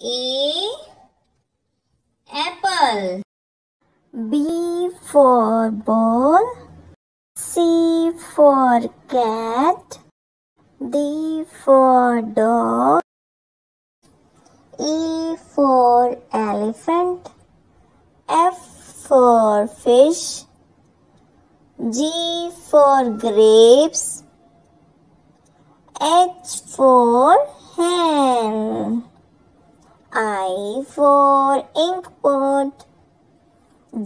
A. Apple. B for ball. C for cat. D for dog. E for elephant. F for fish. G for grapes. H for hen. For ink pot.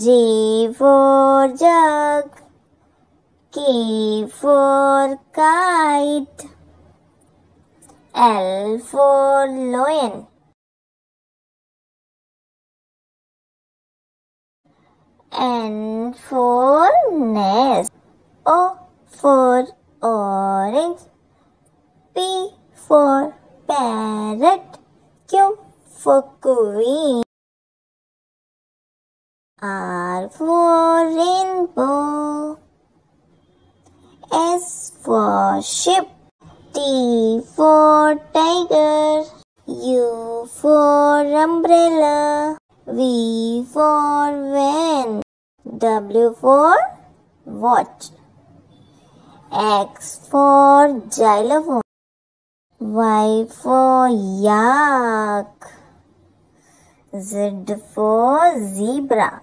J for jug. K for kite. L for lion. N for nest. O for orange. P for parrot. Q for queen. R for rainbow. S for ship. T for tiger. U for umbrella. V for van. W for watch. X for xylophone. Y for yak. Z for zebra.